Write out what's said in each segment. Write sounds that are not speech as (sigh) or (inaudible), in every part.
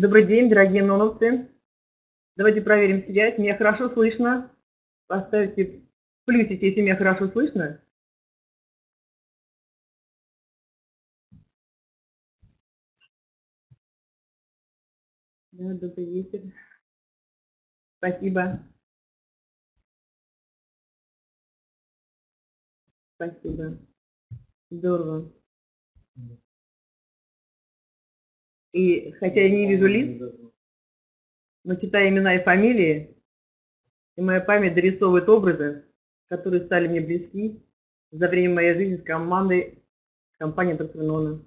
Добрый день, дорогие ноновцы. Давайте проверим связь. Меня хорошо слышно. Поставьте плюсики, если меня хорошо слышно. Да, добрый вечер. Спасибо. Спасибо. Здорово. И хотя я не вижу лиц, но читая имена и фамилии, и моя память дорисовывает образы, которые стали мне близки за время моей жизни с командой компании Торквинона.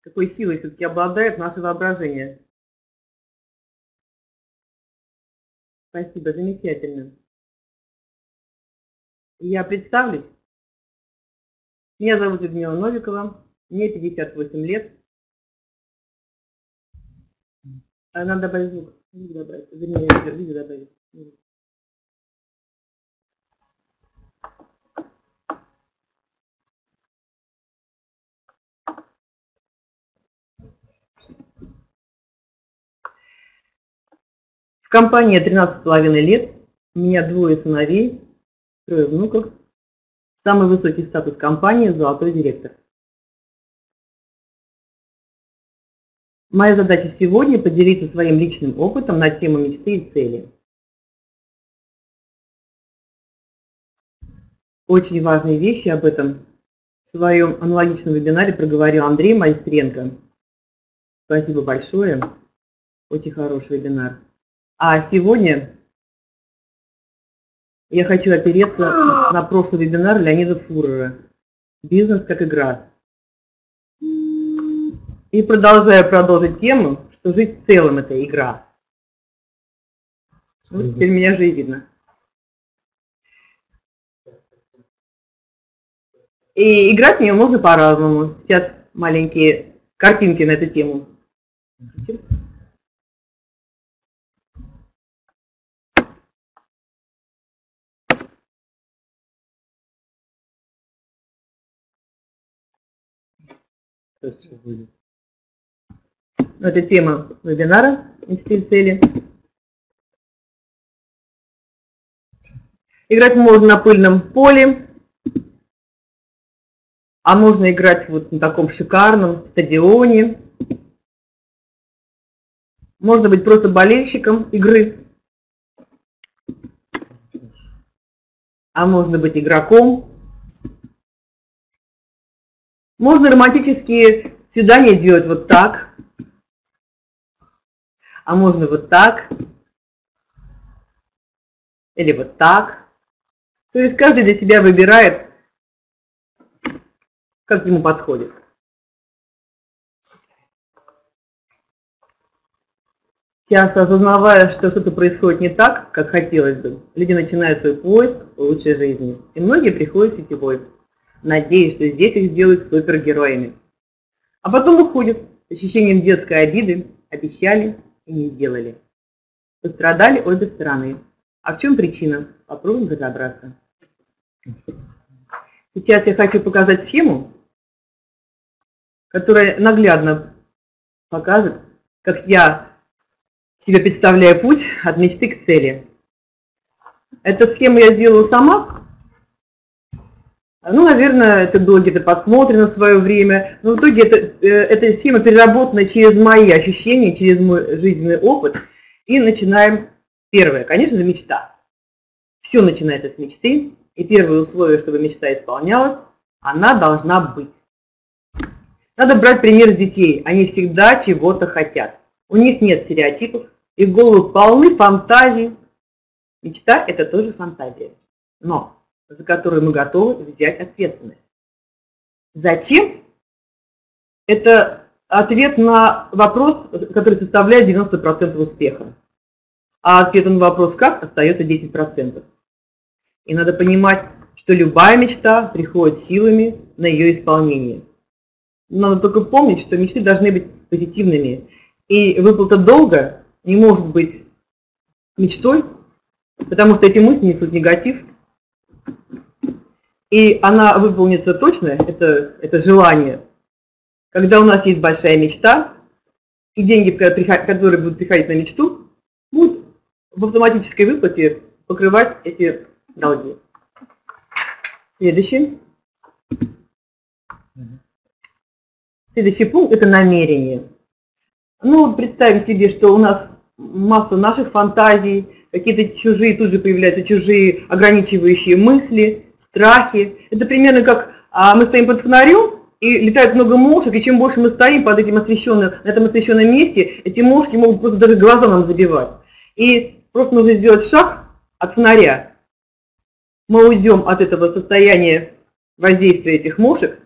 Какой силой все-таки обладает наше воображение. Спасибо, замечательно. Я представлюсь. Меня зовут Людмила Новикова. Мне 58 лет. А надо добавить звук. Звук добавить. Вернее, видео добавить. В компании 13,5 лет, у меня двое сыновей, трое внуков. Самый высокий статус компании – золотой директор. Моя задача сегодня – поделиться своим личным опытом на тему мечты и цели. Очень важные вещи об этом в своем аналогичном вебинаре проговорил Андрей Майстренко. Спасибо большое. Очень хороший вебинар. А сегодня я хочу опереться на прошлый вебинар Леонида Фурера «Бизнес как игра». И продолжаю продолжить тему, что жизнь в целом – это игра. Ну, теперь меня же и видно. И играть в нее можно по-разному. Сейчас маленькие картинки на эту тему. Сейчас будет. Это тема вебинара «Стиль цели». Играть можно на пыльном поле, а можно играть вот на таком шикарном стадионе. Можно быть просто болельщиком игры, а можно быть игроком. Можно романтические свидания делать вот так – а можно вот так, или вот так. То есть каждый для себя выбирает, как ему подходит. Часто осознавая, что что-то происходит не так, как хотелось бы, люди начинают свой поиск лучшей жизни. И многие приходят в сетевой, надеясь, что здесь их сделают супергероями. А потом уходят с ощущением детской обиды, обещали, и не сделали. Пострадали обе стороны. А в чем причина? Попробуем разобраться. Сейчас я хочу показать схему, которая наглядно покажет, как я себе представляю путь от мечты к цели. Эту схему я сделала сама. Ну, наверное, это было где-то подсмотрено в свое время. Но в итоге это, э, эта схема переработана через мои ощущения, через мой жизненный опыт. И начинаем первое. Конечно мечта. Все начинается с мечты. И первое условие, чтобы мечта исполнялась, она должна быть. Надо брать пример с детей. Они всегда чего-то хотят. У них нет стереотипов, их головы полны фантазий. Мечта – это тоже фантазия. Но за которую мы готовы взять ответственность. Зачем? Это ответ на вопрос, который составляет 90% успеха. А ответ на вопрос «как» остается 10%. И надо понимать, что любая мечта приходит силами на ее исполнение. Надо только помнить, что мечты должны быть позитивными. И выплата долга не может быть мечтой, потому что эти мысли несут негатив, и она выполнится точно, это, это желание, когда у нас есть большая мечта, и деньги, которые будут приходить на мечту, будут в автоматической выплате покрывать эти долги. Следующий. Следующий пункт – это намерение. Ну, представим себе, что у нас масса наших фантазий, какие-то чужие, тут же появляются чужие ограничивающие мысли, страхи. Это примерно как а, мы стоим под фонарем, и летает много мошек, и чем больше мы стоим под этим освещенным, на этом освещенном месте, эти мошки могут просто даже глаза нам забивать. И просто нужно сделать шаг от фонаря. Мы уйдем от этого состояния воздействия этих мошек,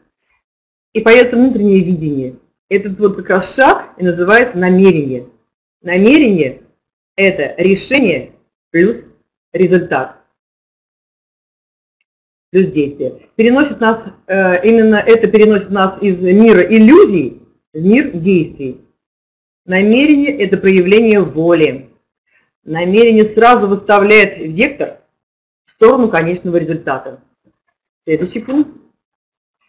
и появится внутреннее видение. Этот вот как раз шаг и называется намерение. Намерение – это решение плюс результат плюс действие. Переносит нас, э, именно это переносит нас из мира иллюзий в мир действий. Намерение – это проявление воли. Намерение сразу выставляет вектор в сторону конечного результата. Следующий пункт.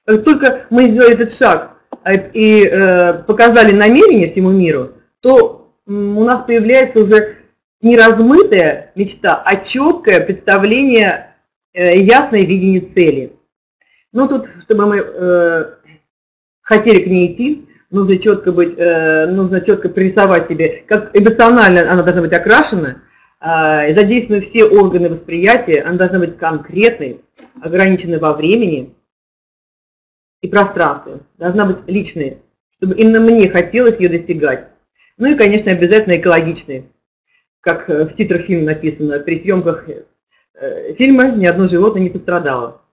Как только мы сделали этот шаг э, и э, показали намерение всему миру, то у нас появляется уже не размытая мечта, а четкое представление ясное видение цели. Но тут, чтобы мы э, хотели к ней идти, нужно четко быть, э, нужно четко прорисовать себе, как эмоционально она должна быть окрашена, э, задействованы все органы восприятия, она должна быть конкретной, ограниченной во времени и пространстве, должна быть личной, чтобы именно мне хотелось ее достигать. Ну и, конечно, обязательно экологичной, как в титрах фильма написано, при съемках Э, фильма ни одно животное не пострадало.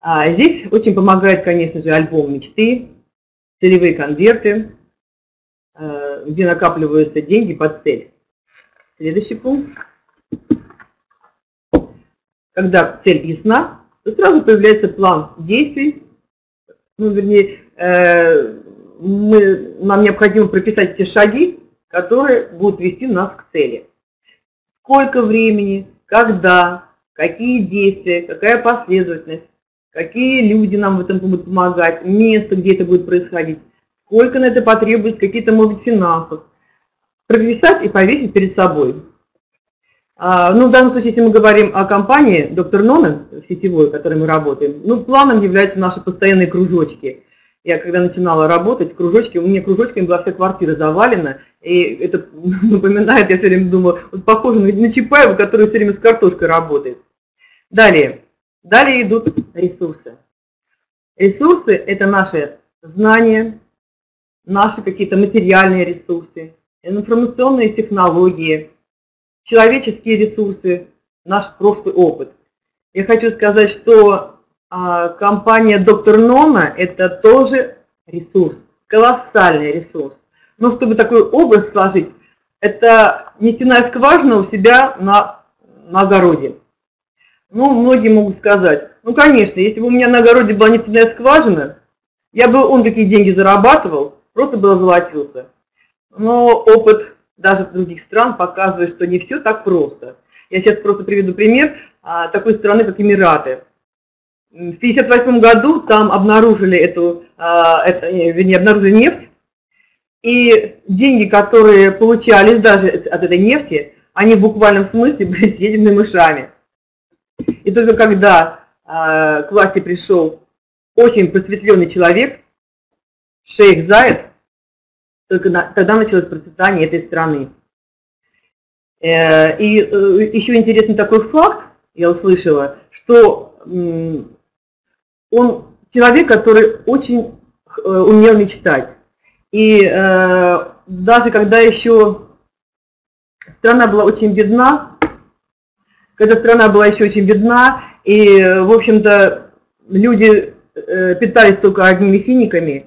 А здесь очень помогает, конечно же, альбом мечты, целевые конверты, э, где накапливаются деньги под цель. Следующий пункт. Когда цель ясна, то сразу появляется план действий. Ну, вернее, э, мы, нам необходимо прописать те шаги, которые будут вести нас к цели. Сколько времени, когда, какие действия, какая последовательность, какие люди нам в этом будут помогать, место, где это будет происходить, сколько на это потребуется, какие-то, может быть, финансов. Прописать и повесить перед собой. А, ну, в данном случае, если мы говорим о компании доктор Нонен, сетевой, в которой мы работаем, ну, планом являются наши постоянные кружочки. Я когда начинала работать, кружочки, у меня кружочками была вся квартира завалена, и это (laughs) напоминает, я все время думаю, вот похоже на Чапаева, который все время с картошкой работает. Далее. Далее идут ресурсы. Ресурсы – это наши знания, наши какие-то материальные ресурсы, информационные технологии, человеческие ресурсы, наш прошлый опыт. Я хочу сказать, что компания Доктор Нона – это тоже ресурс, колоссальный ресурс. Но чтобы такой образ сложить, это нефтяная скважина у себя на, на огороде. Ну, многие могут сказать, ну, конечно, если бы у меня на огороде была нефтяная скважина, я бы, он какие деньги зарабатывал, просто бы золотился. Но опыт даже других стран показывает, что не все так просто. Я сейчас просто приведу пример а, такой страны, как Эмираты. В 1958 году там обнаружили эту, а, это, вернее, обнаружили нефть, и деньги, которые получались даже от этой нефти, они в буквальном смысле (laughs) были съедены мышами. И только когда э, к власти пришел очень просветленный человек, шейх Заяд, только на, тогда началось процветание этой страны. Э, и э, еще интересный такой факт, я услышала, что э, он человек, который очень э, умел мечтать. И э, даже когда еще страна была очень бедна, когда страна была еще очень бедна, и, в общем-то, люди э, питались только одними финиками,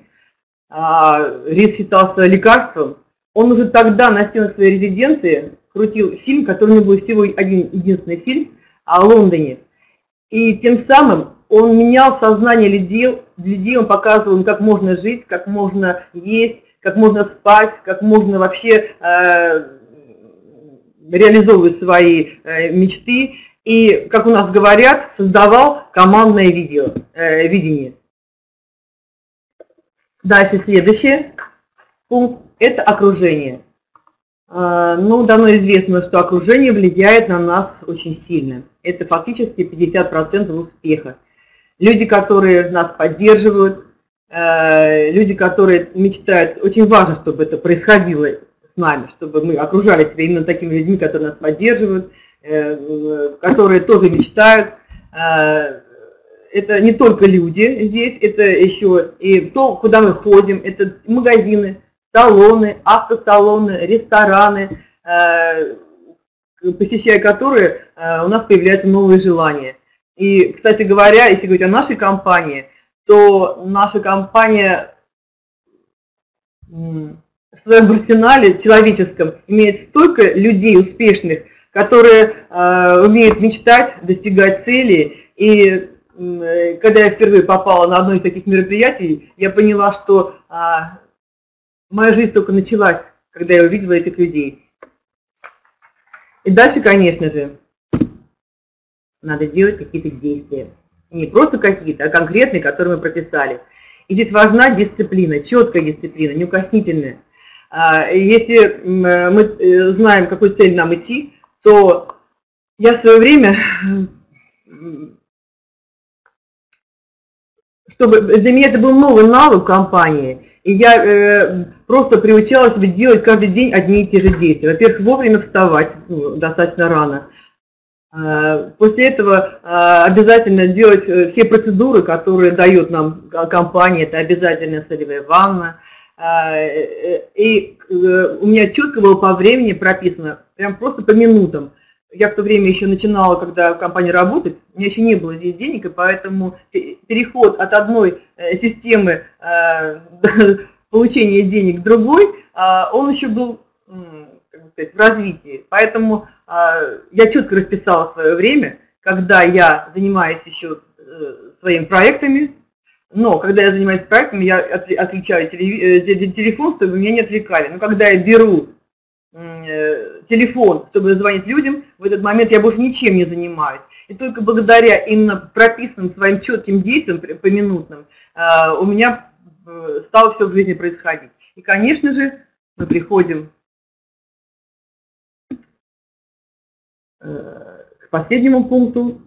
а рис считался лекарством, он уже тогда на стенах своей резиденции крутил фильм, который у него был всего один единственный фильм о Лондоне. И тем самым он менял сознание людей, людей он показывал как можно жить, как можно есть, как можно спать, как можно вообще э, реализовывать свои э, мечты. И, как у нас говорят, создавал командное видео, э, видение. Дальше следующее. пункт – это окружение. А, ну, давно известно, что окружение влияет на нас очень сильно. Это фактически 50% успеха. Люди, которые нас поддерживают, э, люди, которые мечтают, очень важно, чтобы это происходило с нами, чтобы мы окружали себя именно такими людьми, которые нас поддерживают, э, которые тоже мечтают. Э, это не только люди здесь, это еще и то, куда мы ходим, это магазины, салоны, автосалоны, рестораны, посещая которые у нас появляются новые желания. И, кстати говоря, если говорить о нашей компании, то наша компания в своем арсенале человеческом имеет столько людей успешных, которые э, умеют мечтать, достигать цели. И когда я впервые попала на одно из таких мероприятий, я поняла, что Моя жизнь только началась, когда я увидела этих людей. И дальше, конечно же, надо делать какие-то действия. Не просто какие-то, а конкретные, которые мы прописали. И здесь важна дисциплина, четкая дисциплина, неукоснительная. А, если мы э, знаем, какую цель нам идти, то я в свое время, чтобы для меня это был новый навык компании, и я э, просто приучала себя делать каждый день одни и те же действия. Во-первых, вовремя вставать ну, достаточно рано. Э, после этого э, обязательно делать э, все процедуры, которые дает нам компания. Это обязательно солевая ванна. И у меня четко было по времени прописано, прям просто по минутам. Я в то время еще начинала, когда в компании работать, у меня еще не было здесь денег, и поэтому переход от одной системы (laughs) получения денег к другой, а, он еще был сказать, в развитии. Поэтому а, я четко расписала свое время, когда я занимаюсь еще э, своими проектами, но когда я занимаюсь проектами, я отключаю телефон, чтобы меня не отвлекали. Но когда я беру Э, телефон, чтобы звонить людям, в этот момент я больше ничем не занимаюсь. И только благодаря именно прописанным своим четким действиям поминутным э, у меня э, стало все в жизни происходить. И, конечно же, мы приходим к последнему пункту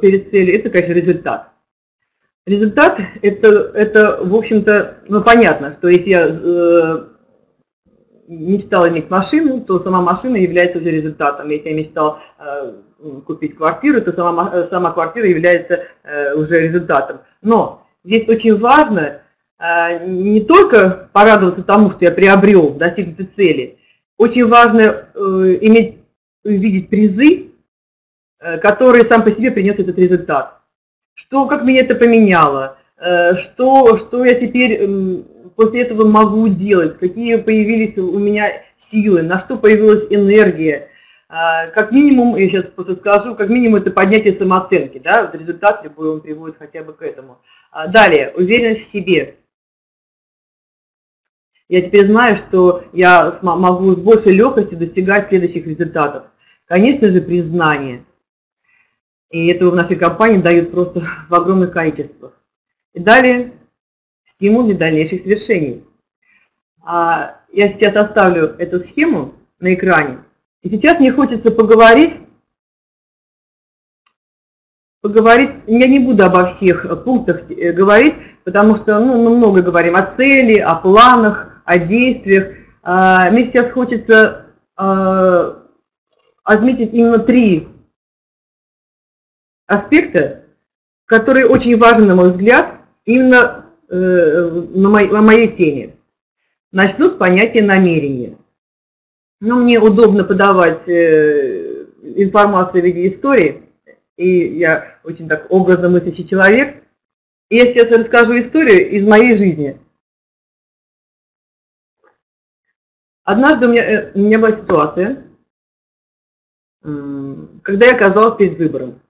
перед целью, это, конечно, результат. Результат это, это в общем-то, ну, понятно, что если я мечтал иметь машину, то сама машина является уже результатом. Если я мечтал э, купить квартиру, то сама, э, сама квартира является э, уже результатом. Но здесь очень важно э, не только порадоваться тому, что я приобрел, достиг этой цели, очень важно э, иметь, видеть призы, э, которые сам по себе принес этот результат. Что, как меня это поменяло, э, что, что я теперь... Э, после этого могу делать, какие появились у меня силы, на что появилась энергия. А, как минимум, я сейчас просто скажу, как минимум это поднятие самооценки, да, результат любой он приводит хотя бы к этому. А, далее, уверенность в себе. Я теперь знаю, что я могу с большей легкостью достигать следующих результатов. Конечно же, признание. И этого в нашей компании дают просто (laughs) в огромных количествах. И далее стимул для дальнейших свершений. А я сейчас оставлю эту схему на экране. И сейчас мне хочется поговорить, поговорить, я не буду обо всех пунктах э, говорить, потому что ну, мы много говорим о цели, о планах, о действиях. А, мне сейчас хочется а, отметить именно три аспекта, которые очень важны, на мой взгляд, именно Э, на, моей, на теме. Начну с понятия намерения. Ну, мне удобно подавать э, информацию в виде истории, и я очень так образно мыслящий человек. Я сейчас расскажу историю из моей жизни. Однажды у меня, э, у меня была ситуация, когда я оказалась перед выбором.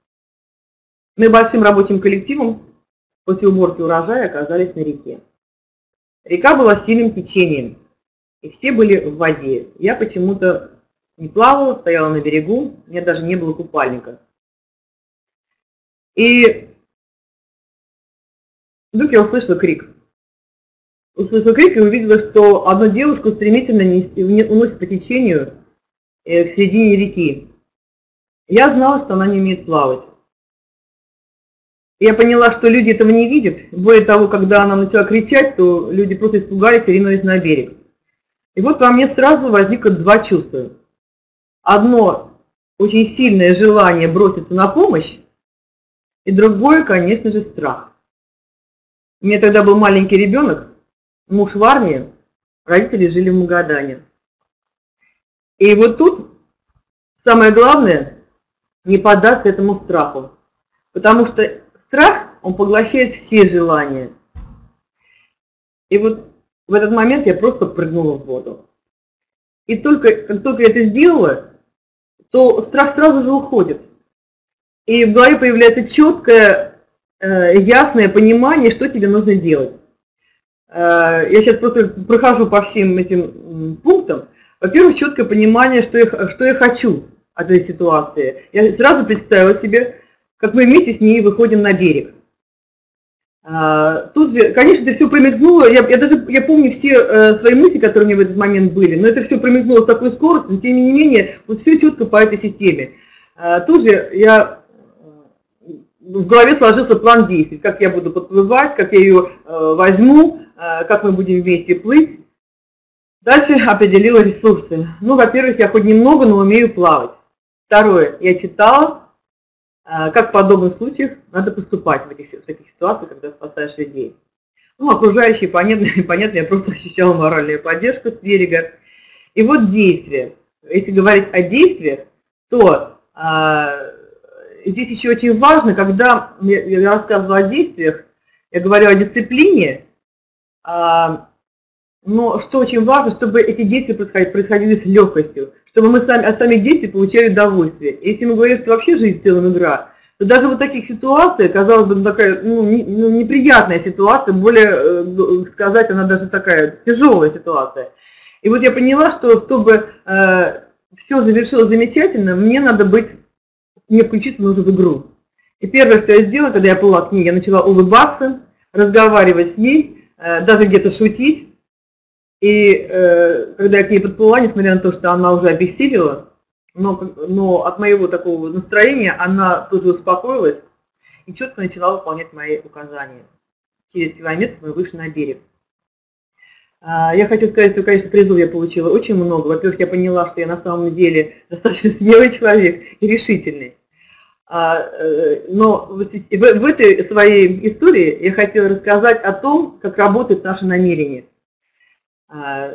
Мы большим рабочим коллективом после уборки урожая оказались на реке. Река была сильным течением, и все были в воде. Я почему-то не плавала, стояла на берегу, у меня даже не было купальника. И вдруг я услышала крик. Услышала крик и увидела, что одну девушку стремительно уносит по течению э, к середине реки. Я знала, что она не умеет плавать. Я поняла, что люди этого не видят. Более того, когда она начала кричать, то люди просто испугались и ринулись на берег. И вот во мне сразу возникло два чувства. Одно очень сильное желание броситься на помощь, и другое, конечно же, страх. У меня тогда был маленький ребенок, муж в армии, родители жили в Магадане. И вот тут самое главное не поддаться этому страху, потому что страх, он поглощает все желания. И вот в этот момент я просто прыгнула в воду. И только, как только я это сделала, то страх сразу же уходит. И в голове появляется четкое, э, ясное понимание, что тебе нужно делать. Э, я сейчас просто прохожу по всем этим пунктам. Во-первых, четкое понимание, что я, что я хочу от этой ситуации. Я сразу представила себе, как мы вместе с ней выходим на берег. А, тут конечно, это все промелькнуло, я, я даже я помню все э, свои мысли, которые у меня в этот момент были, но это все промелькнуло с такой скоростью, но тем не менее, вот все четко по этой системе. А, тут же я в голове сложился план действий, как я буду подплывать, как я ее э, возьму, э, как мы будем вместе плыть. Дальше определила ресурсы. Ну, во-первых, я хоть немного, но умею плавать. Второе, я читала, э, как в подобных случаях надо поступать в, этих, в таких ситуациях, когда спасаешь людей. Ну, окружающие, понятно, (laughs) понятно, я просто ощущала моральную поддержку с берега. И вот действия. Если говорить о действиях, то здесь еще очень важно, когда я рассказываю о действиях, я говорю о дисциплине, а, но что очень важно, чтобы эти действия происходили с легкостью, чтобы мы сами от самих действий получали удовольствие. Если мы говорим, что вообще жизнь в целом игра, то даже вот таких ситуаций, казалось бы, такая ну, ну, неприятная ситуация, более э, сказать, она даже такая тяжелая ситуация. И вот я поняла, что чтобы э, все завершилось замечательно, мне надо быть мне включиться нужно в игру. И первое, что я сделала, когда я плыла к ней, я начала улыбаться, разговаривать с ней, э, даже где-то шутить. И э, когда я к ней подплыла, несмотря на то, что она уже обессилила, но, но от моего такого настроения она тут же успокоилась и четко начала выполнять мои указания. Через километр мы вышли на берег. А, я хочу сказать, что, конечно, призов я получила очень много. Во-первых, я поняла, что я на самом деле достаточно смелый человек и решительный. А, э, но в этой своей истории я хотела рассказать о том, как работает наше намерение. А,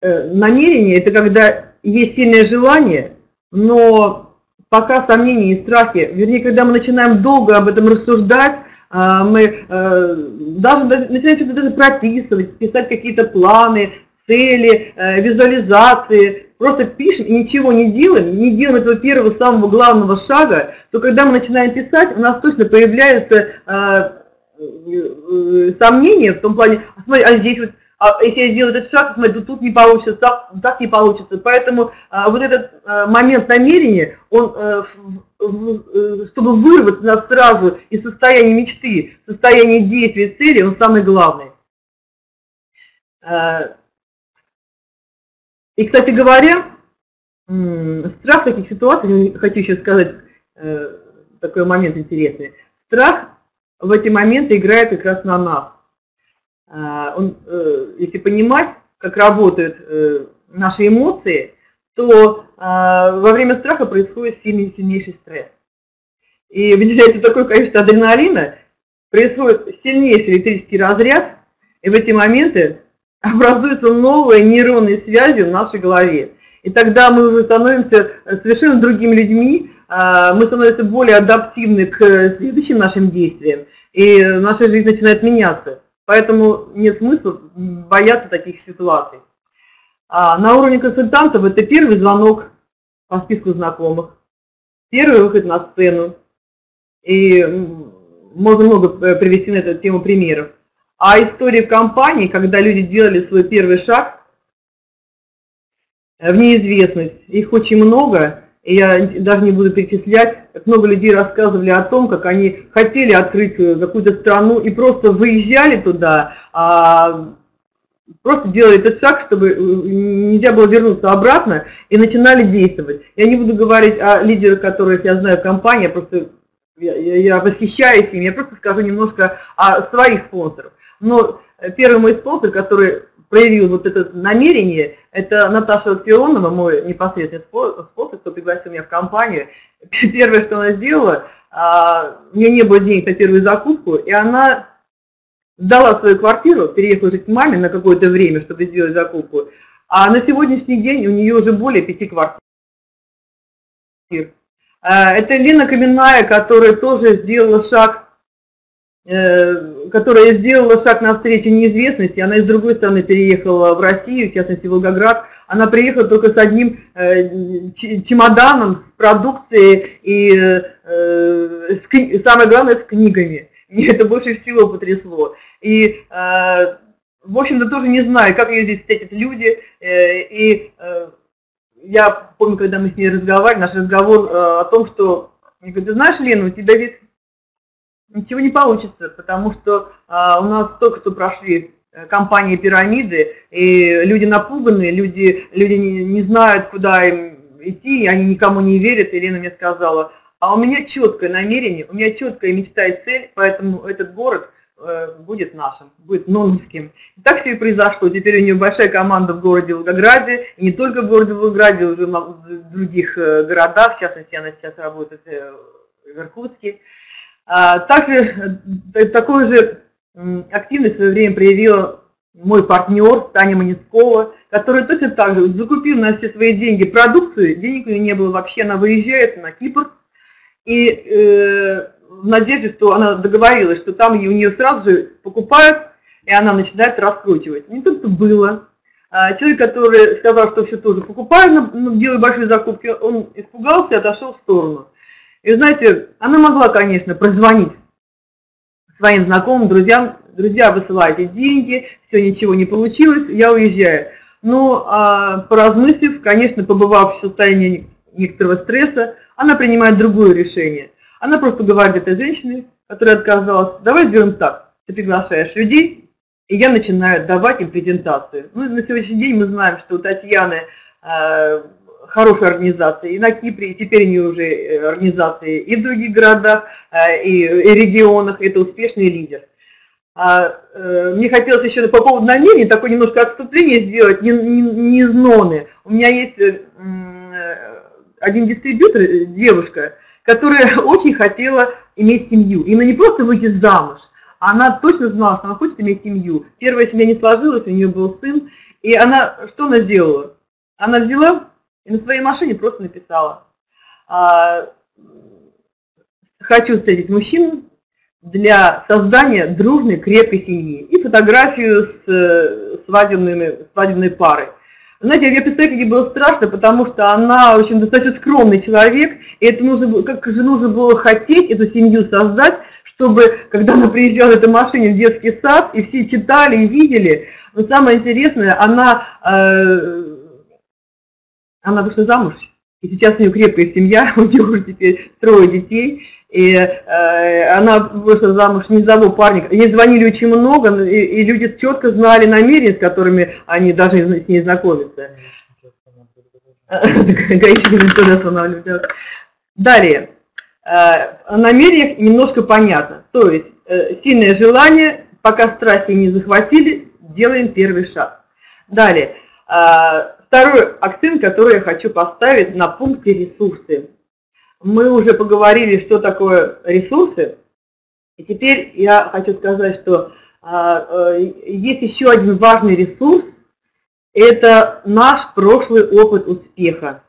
э, намерение – это когда есть сильное желание, но пока сомнения и страхи, вернее, когда мы начинаем долго об этом рассуждать, а, мы э, даже начинаем что-то даже прописывать, писать какие-то планы, цели, визуализации, просто пишем и ничего не делаем, не делаем этого первого самого главного шага, то когда мы начинаем писать, у нас точно появляются э, э, сомнения в том плане, а смотри, а здесь вот, а если я сделаю этот шаг, смотри, тут не получится, так, так не получится. Поэтому вот этот момент намерения, он, чтобы вырвать нас сразу из состояния мечты, состояния действия, цели, он самый главный. И, кстати говоря, страх в таких ситуациях, хочу еще сказать э, такой момент интересный, страх в эти моменты играет как раз на нас. А, он, э, если понимать, как работают э, наши эмоции, то а, во время страха происходит сильный, сильнейший стресс. И (laughs) выделяется такое количество адреналина, происходит сильнейший электрический разряд, и в эти моменты образуются новые нейронные связи в нашей голове. И тогда мы уже становимся совершенно другими людьми, а, мы становимся более адаптивны к следующим нашим действиям, и наша жизнь начинает меняться. Поэтому нет смысла бояться таких ситуаций. А на уровне консультантов это первый звонок по списку знакомых, первый выход на сцену. И можно много привести на эту тему примеров. А история компании, когда люди делали свой первый шаг в неизвестность, их очень много, и я даже не буду перечислять, как много людей рассказывали о том, как они хотели открыть какую-то страну и просто выезжали туда, а просто делали этот шаг, чтобы э, нельзя было вернуться обратно и начинали действовать. Я не буду говорить о лидерах, которых я знаю в компании, я просто я, я восхищаюсь им, я просто скажу немножко о своих спонсорах. Но первый мой спонсор, который проявил вот это намерение, это Наташа Фионова, мой непосредственный спонсор, кто пригласил меня в компанию. (laughs) Первое, что она сделала, а, у нее не было денег на первую закупку, и она сдала свою квартиру, переехала жить к маме на какое-то время, чтобы сделать закупку, а на сегодняшний день у нее уже более пяти квартир. А, это Лена Каменная, которая тоже сделала шаг, которая сделала шаг навстречу неизвестности. Она из другой стороны переехала в Россию, в частности в Волгоград. Она приехала только с одним э, чемоданом с продукцией и э, самое главное с книгами. Мне это больше всего потрясло. И, в общем-то, тоже не знаю, как ее здесь встретят люди. И я помню, когда мы с ней разговаривали, наш разговор э, о том, что, я говорю, ты знаешь, Лена, у тебя ведь ничего не получится, потому что э, у нас только что прошли э, компании пирамиды, и люди напуганные, люди, люди не, не знают, куда им идти, они никому не верят, и Лена мне сказала, а у меня четкое намерение, у меня четкая мечта и цель, поэтому этот город – Э, будет нашим, будет нонским. так все и произошло. Теперь у нее большая команда в городе Волгограде, и не только в городе Волгограде, уже в других э, городах, в частности, она сейчас работает э, в Иркутске. А, также такую же активность в свое время проявила мой партнер Таня Манискова, которая точно так же закупила на все свои деньги продукцию, денег у нее не было вообще, она выезжает на Кипр, и э, в надежде, что она договорилась, что там у нее сразу же покупают, и она начинает раскручивать. Не то, что было. А человек, который сказал, что все тоже покупаю, делаю большие закупки, он испугался и отошел в сторону. И знаете, она могла, конечно, прозвонить своим знакомым, друзьям, друзья, высылайте деньги, все, ничего не получилось, я уезжаю. Но а, поразмыслив, конечно, побывав в состоянии некоторого стресса, она принимает другое решение. Она просто говорит этой женщине, которая отказалась, давай сделаем так, ты приглашаешь людей, и я начинаю давать им презентацию. Ну, на сегодняшний день мы знаем, что у Татьяны э, хорошая организация и на Кипре, и теперь нее уже э, организации и в других городах, э, и, и регионах, это успешный лидер. А, э, мне хотелось еще по поводу намерений такое немножко отступление сделать, не, не, не из ноны. У меня есть э, один дистрибьютор, э, девушка, которая (laughs) очень хотела иметь семью. Именно не просто выйти замуж, она точно знала, что она хочет иметь семью. Первая семья не сложилась, у нее был сын, и она, что она сделала? Она взяла и на своей машине просто написала, а, хочу встретить мужчину для создания дружной, крепкой семьи и фотографию с э, свадебными, свадебной парой. Знаете, я представляю, как ей было страшно, потому что она очень достаточно скромный человек, и это нужно было, как же нужно было хотеть эту семью создать, чтобы, когда она приезжала в этой машине в детский сад, и все читали и видели, но самое интересное, она, э, она вышла замуж, и сейчас у нее крепкая семья, (laughs) у нее уже теперь трое детей, и э, она вышла замуж не за того парня. Ей звонили очень много, и, и люди четко знали намерения, с которыми они должны с ней знакомиться. (laughs) Далее. Э, о намерениях немножко понятно. То есть э, сильное желание, пока страсти не захватили, делаем первый шаг. Далее. Второй акцент, который я хочу поставить на пункте ресурсы. Мы уже поговорили, что такое ресурсы. И теперь я хочу сказать, что а, э, есть еще один важный ресурс. Это наш прошлый опыт успеха.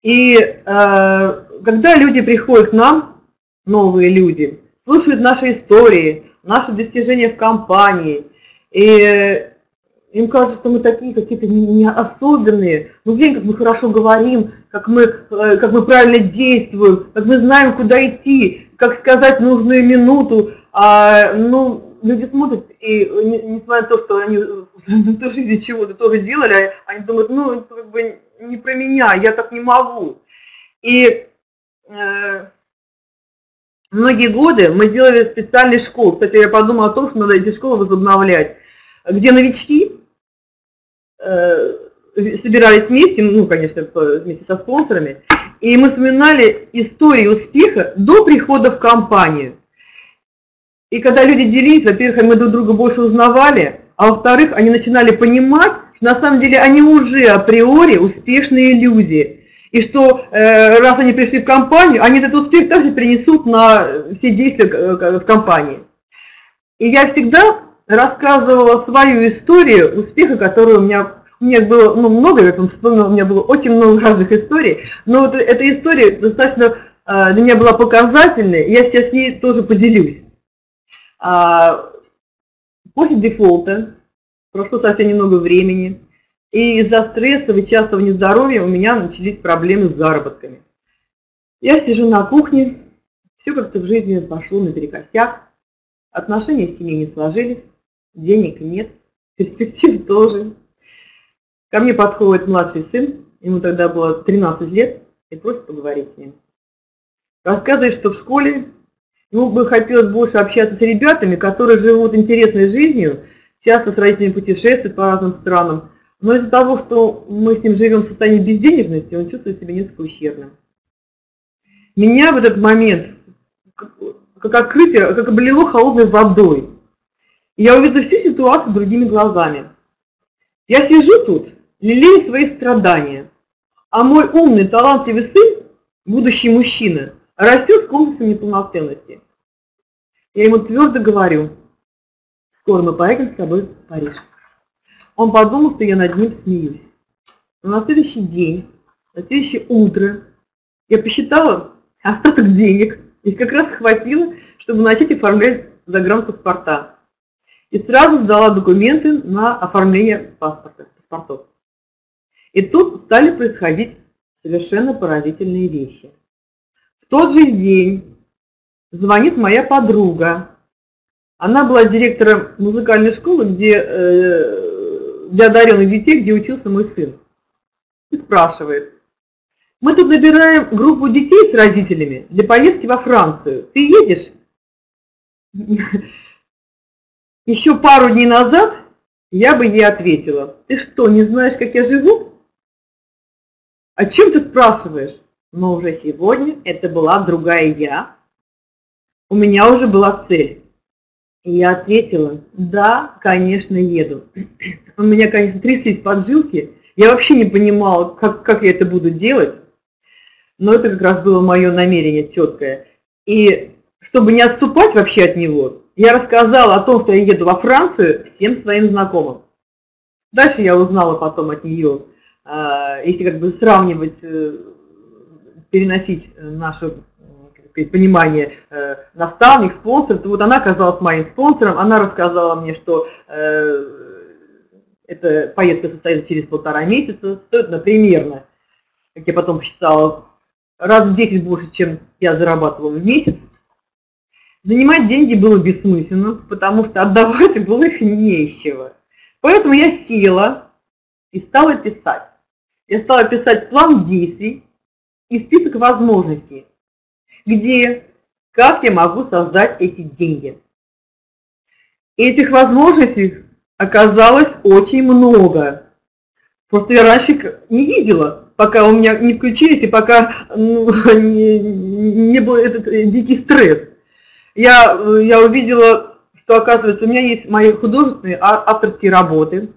И а, когда люди приходят к нам, новые люди, слушают наши истории, наши достижения в компании, и им кажется, что мы такие какие-то не особенные. Ну, блин, как мы хорошо говорим, как мы, э, как мы правильно действуем, как мы знаем, куда идти, как сказать нужную минуту. А, ну, люди смотрят, и несмотря на то, что они в жизни чего-то тоже делали, они думают, ну, это как бы не про меня, я так не могу. И э, Многие годы мы делали специальные школы. Кстати, я подумала о том, что надо эти школы возобновлять, где новички собирались вместе, ну, конечно, вместе со спонсорами, и мы вспоминали истории успеха до прихода в компанию. И когда люди делились, во-первых, мы друг друга больше узнавали, а во-вторых, они начинали понимать, что на самом деле они уже априори успешные люди. И что э, раз они пришли в компанию, они этот успех также принесут на все действия э, в компании. И я всегда рассказывала свою историю успеха, которую у меня у меня было ну, много, я вспомнила, у меня было очень много разных историй, но вот эта история достаточно э, для меня была показательной, я сейчас с ней тоже поделюсь. А, после дефолта прошло совсем немного времени, и из-за стресса и частого нездоровья у меня начались проблемы с заработками. Я сижу на кухне, все как-то в жизни пошло наперекосяк, отношения в семье не сложились, денег нет, перспектив (laughs) тоже. Ко мне подходит младший сын, ему тогда было 13 лет, и просит поговорить с ним. Рассказывает, что в школе ему бы хотелось больше общаться с ребятами, которые живут интересной жизнью, часто с родителями путешествуют по разным странам, но из-за того, что мы с ним живем в состоянии безденежности, он чувствует себя несколько ущербным. Меня в этот момент, как открытие, как облило холодной водой. Я увидела всю ситуацию другими глазами. Я сижу тут, лелею свои страдания, а мой умный, талантливый сын, будущий мужчина, растет с комплексом неполноценности. Я ему твердо говорю, скоро мы поедем с тобой в Париж. Он подумал, что я над ним смеюсь. Но на следующий день, на следующее утро я посчитала остаток денег, их как раз хватило, чтобы начать оформлять загранпаспорта. И сразу сдала документы на оформление паспорта, паспортов. И тут стали происходить совершенно поразительные вещи. В тот же день звонит моя подруга. Она была директором музыкальной школы, где, э, для одаренных детей, где учился мой сын. И спрашивает, мы тут набираем группу детей с родителями для поездки во Францию. Ты едешь? Еще пару дней назад я бы ей ответила, ты что, не знаешь, как я живу? О чем ты спрашиваешь? Но уже сегодня это была другая я. У меня уже была цель. И я ответила, да, конечно, еду. (clears throat) У меня, конечно, тряслись поджилки. Я вообще не понимала, как, как я это буду делать. Но это как раз было мое намерение четкое. И чтобы не отступать вообще от него, я рассказала о том, что я еду во Францию всем своим знакомым. Дальше я узнала потом от нее, а, если как бы сравнивать, э, переносить наше понимание э, наставник, спонсор, то вот она оказалась моим спонсором, она рассказала мне, что э, эта поездка состоится через полтора месяца, стоит, например, как я потом посчитала, раз в 10 больше, чем я зарабатывала в месяц. Занимать деньги было бессмысленно, потому что отдавать (laughs) было их нечего. Поэтому я села и стала писать я стала писать план действий и список возможностей, где, как я могу создать эти деньги. Этих возможностей оказалось очень много. Просто я раньше не видела, пока у меня не включились и пока ну, (laughs) не, не был этот э, дикий стресс. Я, я увидела, что оказывается у меня есть мои художественные а, авторские работы,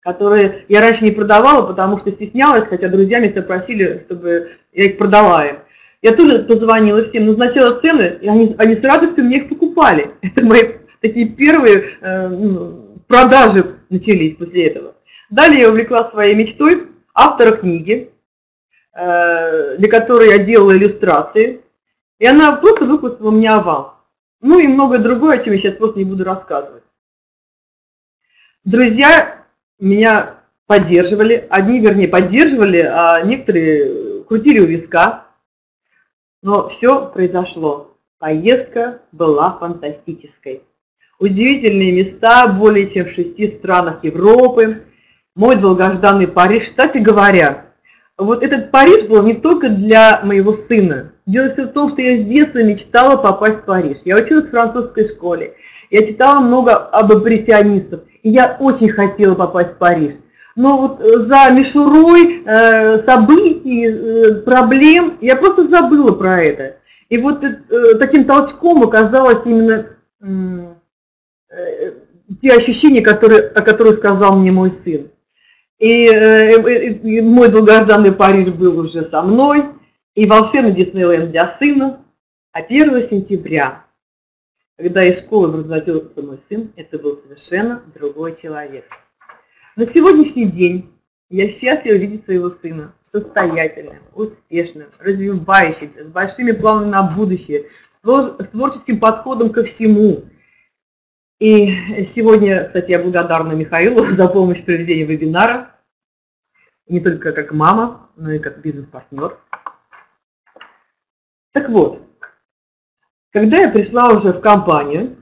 которые я раньше не продавала, потому что стеснялась, хотя друзья меня просили, чтобы я их продала им. Я тоже позвонила всем, назначала цены, и они, они с радостью мне их покупали. (laughs) Это мои такие первые э, ну, продажи начались после этого. Далее я увлекла своей мечтой автора книги, э, для которой я делала иллюстрации, и она просто выпустила мне аванс. Ну и многое другое, о чем я сейчас просто не буду рассказывать. Друзья меня поддерживали, одни, вернее, поддерживали, а некоторые крутили у виска. Но все произошло. Поездка была фантастической. Удивительные места более чем в шести странах Европы. Мой долгожданный Париж. Кстати говоря, вот этот Париж был не только для моего сына. Дело все в том, что я с детства мечтала попасть в Париж. Я училась в французской школе. Я читала много об импрессионистов. И я очень хотела попасть в Париж. Но вот э, за мишурой э, событий, э, проблем я просто забыла про это. И вот таким толчком оказалось именно те ощущения, которые, о которых сказал мне мой сын. И, и мой долгожданный Париж был уже со мной, и волшебный Диснейленд для сына. А 1 сентября, когда из школы возвратился мой сын, это был совершенно другой человек. На сегодняшний день я счастлива видеть своего сына состоятельным, успешным, развивающимся, с большими планами на будущее, с творческим подходом ко всему. И сегодня, кстати, я благодарна Михаилу (laughs) за помощь в проведении вебинара, не только как мама, но и как бизнес-партнер. Так вот, когда я пришла уже в компанию,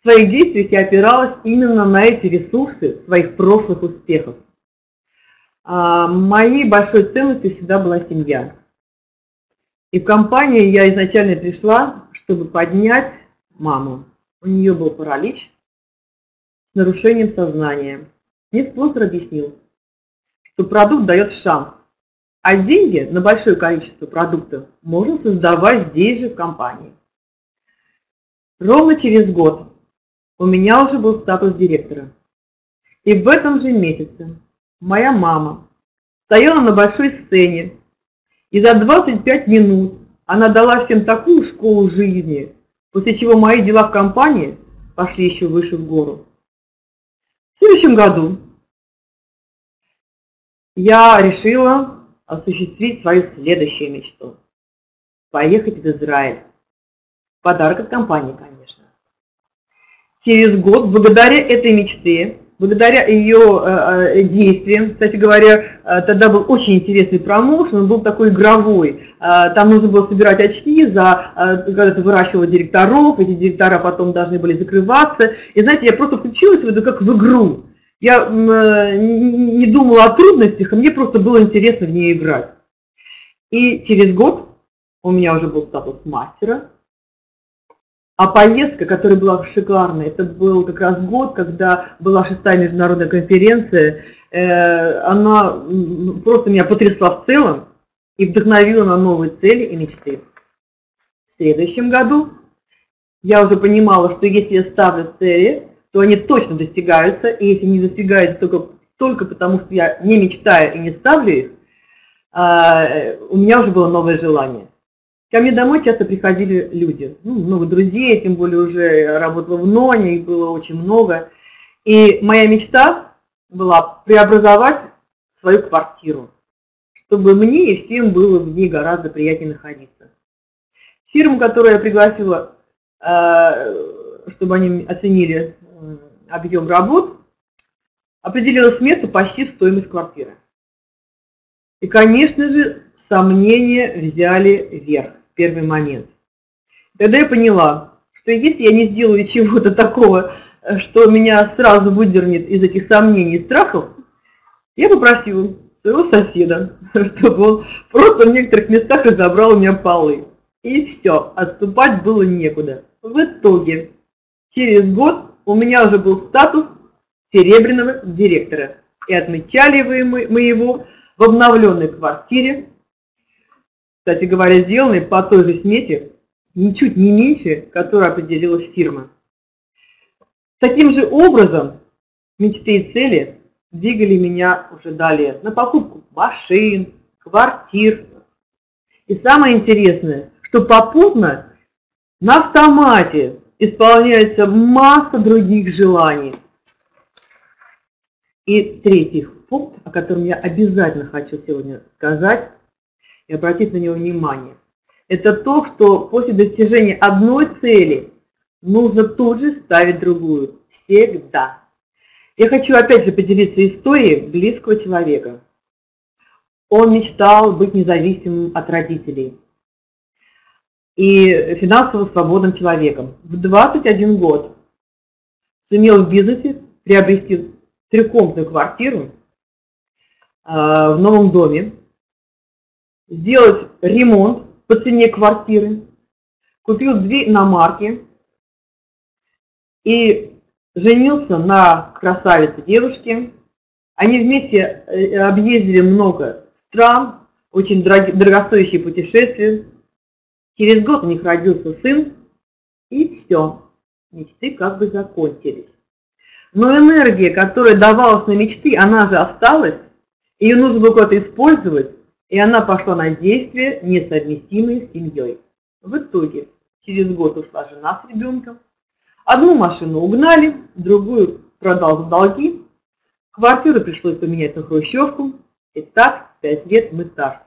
в своих действиях я опиралась именно на эти ресурсы своих прошлых успехов. А моей большой ценностью всегда была семья. И в компанию я изначально пришла, чтобы поднять маму. У нее был паралич с нарушением сознания. Мне спонсор объяснил, что продукт дает шанс, а деньги на большое количество продуктов можно создавать здесь же в компании. Ровно через год у меня уже был статус директора. И в этом же месяце моя мама стояла на большой сцене, и за 25 минут она дала всем такую школу жизни, после чего мои дела в компании пошли еще выше в гору. В следующем году я решила осуществить свою следующую мечту – поехать в Израиль. Подарок от компании, конечно. Через год, благодаря этой мечте, благодаря ее э, э, действиям, кстати говоря, э, тогда был очень интересный промоушен, он был такой игровой, там нужно было собирать очки, за, когда ты выращивала директоров, эти директора потом должны были закрываться, и знаете, я просто включилась в это как в игру, я не думала о трудностях, а мне просто было интересно в ней играть. И через год у меня уже был статус мастера, а поездка, которая была шикарная, это был как раз год, когда была шестая международная конференция, э, она просто меня потрясла в целом и вдохновила на новые цели и мечты. В следующем году я уже понимала, что если я ставлю цели, то они точно достигаются, и если не достигаются только, только потому, что я не мечтаю и не ставлю их, э, у меня уже было новое желание. Ко мне домой часто приходили люди, ну, много друзей, тем более уже работала в НОНе, их было очень много. И моя мечта была преобразовать свою квартиру, чтобы мне и всем было в ней гораздо приятнее находиться. Фирму, которую я пригласила, э, чтобы они оценили объем работ, определила смету почти в стоимость квартиры. И, конечно же, сомнения взяли верх первый момент. Тогда я поняла, что если я не сделаю чего-то такого, что меня сразу выдернет из этих сомнений и страхов, я попросила своего соседа, (laughs) чтобы он просто в некоторых местах разобрал у меня полы. И все, отступать было некуда. В итоге, через год у меня уже был статус серебряного директора. И отмечали мы его в обновленной квартире кстати говоря, сделаны по той же смете, ничуть не меньше, которую определилась фирма. Таким же образом мечты и цели двигали меня уже далее на покупку машин, квартир. И самое интересное, что попутно на автомате исполняется масса других желаний. И третий пункт, о котором я обязательно хочу сегодня сказать, и обратить на него внимание. Это то, что после достижения одной цели нужно тут же ставить другую. Всегда. Я хочу опять же поделиться историей близкого человека. Он мечтал быть независимым от родителей и финансово свободным человеком. В 21 год сумел в бизнесе приобрести трехкомнатную квартиру а, в новом доме сделать ремонт по цене квартиры, купил две иномарки и женился на красавице девушке. Они вместе э, объездили много стран, очень дорогостоящие путешествия. Через год у них родился сын, и все, мечты как бы закончились. Но энергия, которая давалась на мечты, она же осталась, ее нужно было куда-то использовать, и она пошла на действия, несовместимые с семьей. В итоге через год ушла жена с ребенком, одну машину угнали, другую продал за долги, квартиру пришлось поменять на хрущевку, и так пять лет мы так.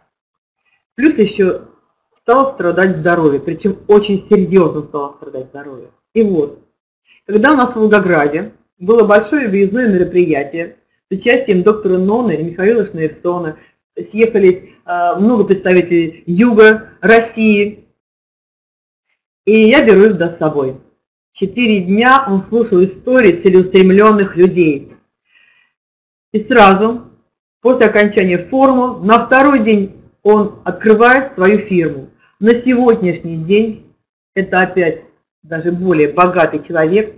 Плюс еще стало страдать здоровье, причем очень серьезно стало страдать здоровье. И вот, когда у нас в Волгограде было большое выездное мероприятие с участием доктора Ноны и Михаила Шнейрсона, съехались э, много представителей Юга, России, и я беру их с собой. Четыре дня он слушал истории целеустремленных людей. И сразу, после окончания форума, на второй день он открывает свою фирму. На сегодняшний день это опять даже более богатый человек.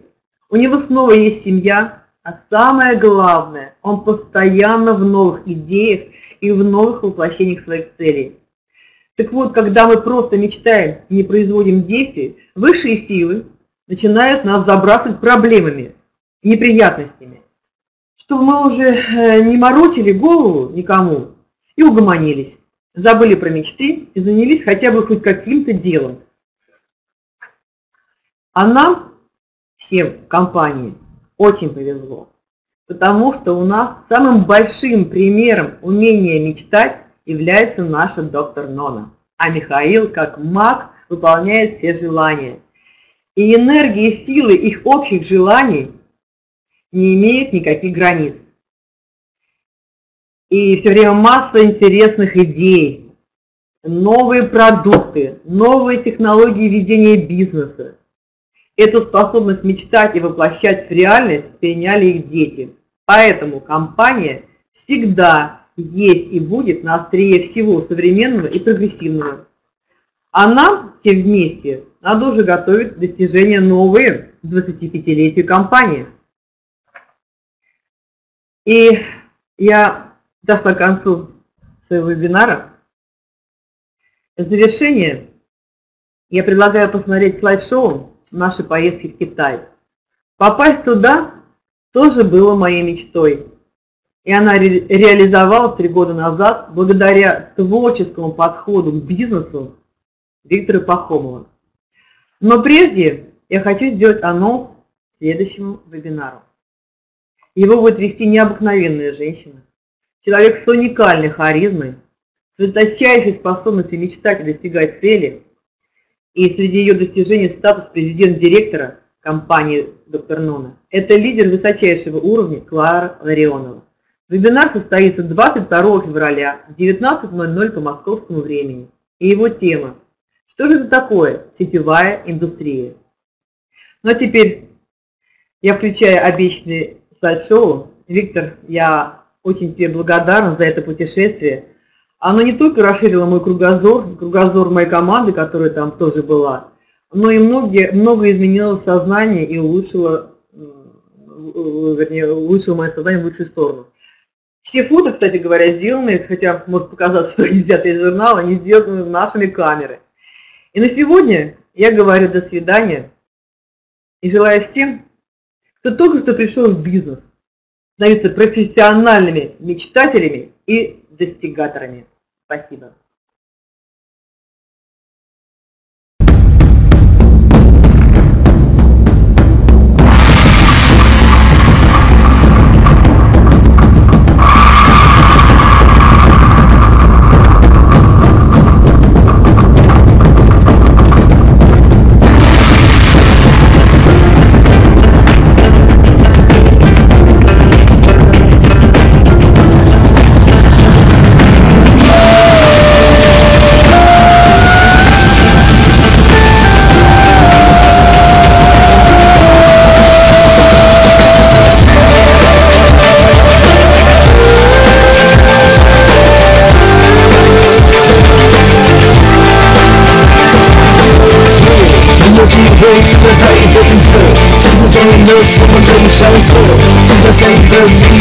У него снова есть семья, а самое главное, он постоянно в новых идеях и в новых воплощениях своих целей. Так вот, когда мы просто мечтаем и не производим действий, высшие силы начинают нас забрасывать проблемами, неприятностями, чтобы мы уже э, не морочили голову никому и угомонились забыли про мечты и занялись хотя бы хоть каким-то делом. А нам, всем компании, очень повезло, потому что у нас самым большим примером умения мечтать является наша доктор Нона, а Михаил, как маг, выполняет все желания. И энергия и силы их общих желаний не имеют никаких границ и все время масса интересных идей, новые продукты, новые технологии ведения бизнеса. Эту способность мечтать и воплощать в реальность переняли их дети. Поэтому компания всегда есть и будет на острие всего современного и прогрессивного. А нам все вместе надо уже готовить достижения новые 25-летию компании. И я дошла к концу своего вебинара. В завершение я предлагаю посмотреть слайд-шоу нашей поездки в Китай. Попасть туда тоже было моей мечтой. И она ре реализовалась три года назад благодаря творческому подходу к бизнесу Виктора Пахомова. Но прежде я хочу сделать анонс следующему вебинару. Его будет вести необыкновенная женщина, Человек с уникальной харизмой, с высочайшей способностью мечтать и достигать цели, и среди ее достижений статус президент-директора компании «Доктор Нона» – это лидер высочайшего уровня Клара Ларионова. Вебинар состоится 22 февраля в 19.00 по московскому времени. И его тема – что же это такое сетевая индустрия? Ну а теперь я включаю обещанный слайд-шоу. Виктор, я очень тебе благодарна за это путешествие. Оно не только расширило мой кругозор, кругозор моей команды, которая там тоже была, но и многие, много изменило в сознании и улучшило, вернее, улучшило мое сознание в лучшую сторону. Все фото, кстати говоря, сделаны, хотя может показаться, что они взяты из журнала, они сделаны нашими камерами. И на сегодня я говорю до свидания и желаю всем, кто только что пришел в бизнес, становиться профессиональными мечтателями и достигаторами. Спасибо. sempre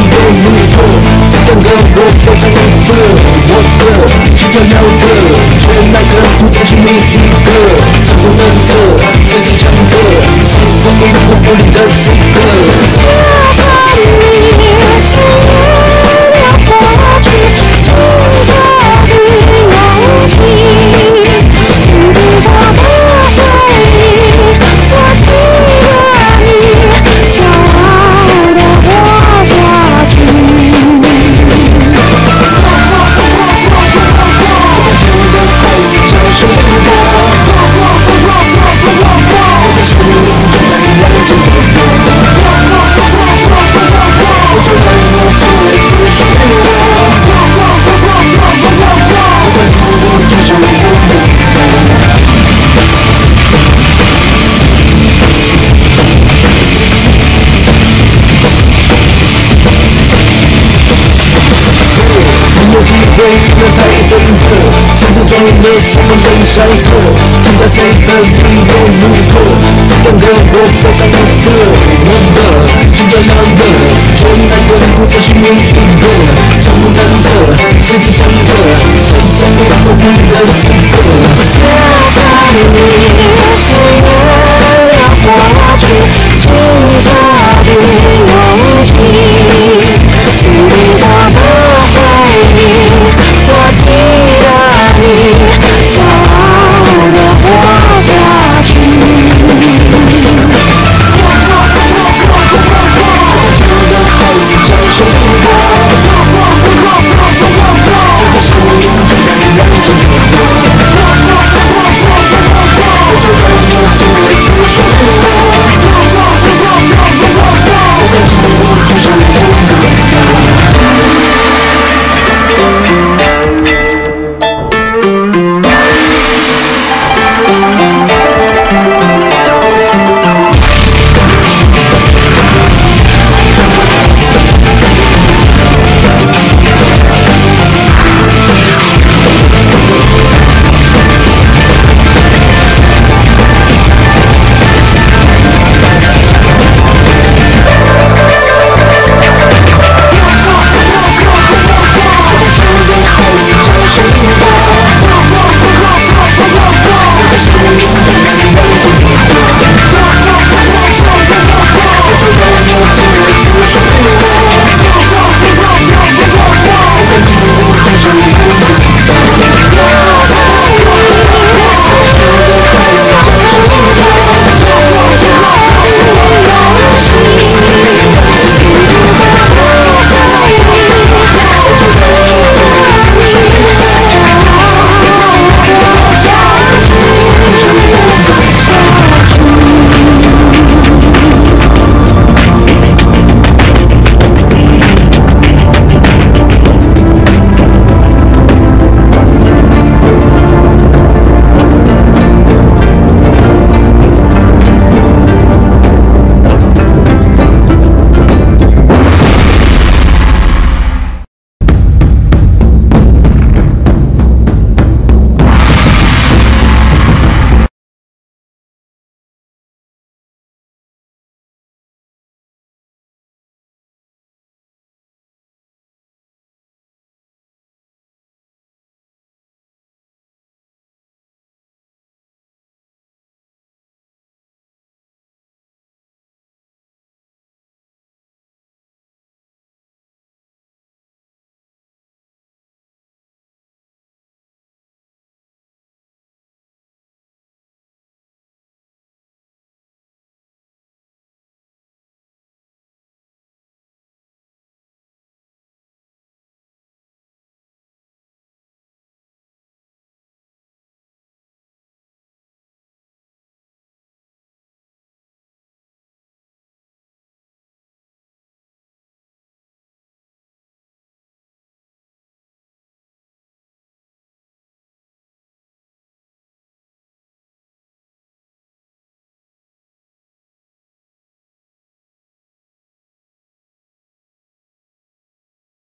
有什么能相错？看在谁的眼里糊涂，这份歌我不想糊涂。我们只有两个，从来不再负这是命运的，江湖难测，谁最强的？谁将你打倒无人资格？在你思念要化去，请假定情。